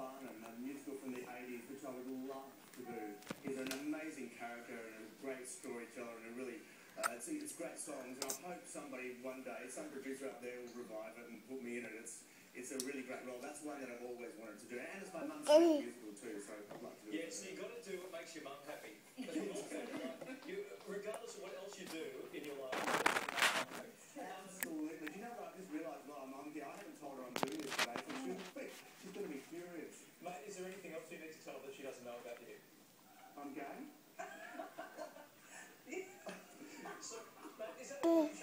Barnum, a musical from the 80s, which I would love to do. He's an amazing character and a great storyteller and a really, uh, it's, it's great songs. And I hope somebody one day, some producer up there will revive it and put me in it. It's it's a really great role. That's one that I've always wanted to do. And it's my mum's oh. musical too, so I'd like to do yeah, it. So you got it. Oh.